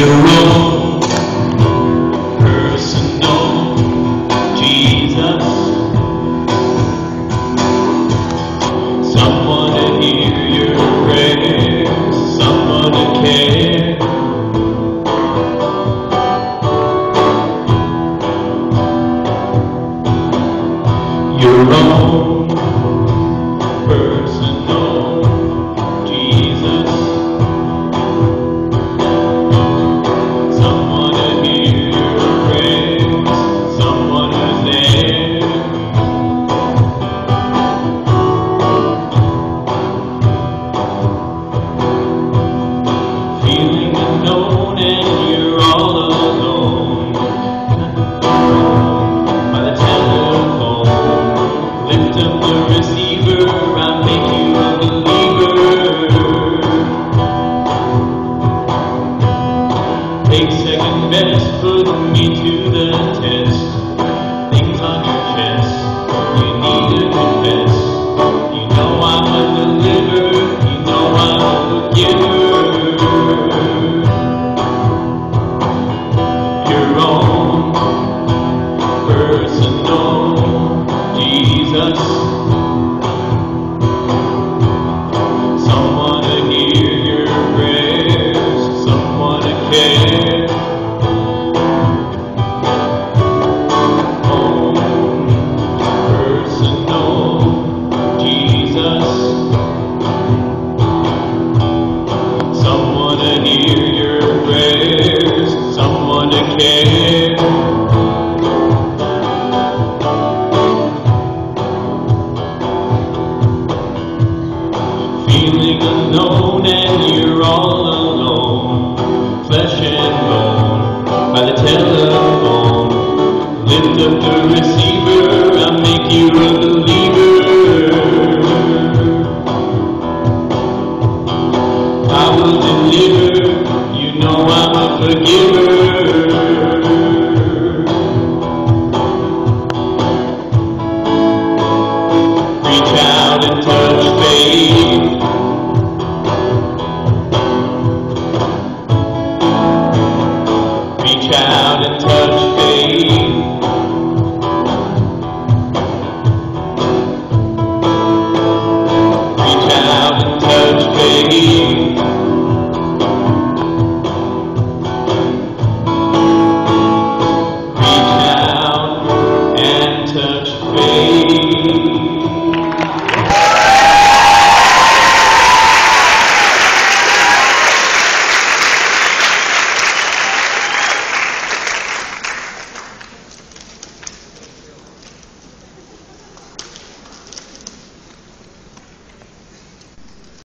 Your own personal Jesus. Someone to hear your prayers, someone to care. Best, put me to the test. Things on your chest, you need to confess. You know I'm a deliverer, you know I'm a forgiver. Your own personal Jesus. Someone to hear your prayers, someone to care. Feeling unknown and you're all alone, flesh and bone, by the telephone. Lift up the receiver, I'll make you a Reach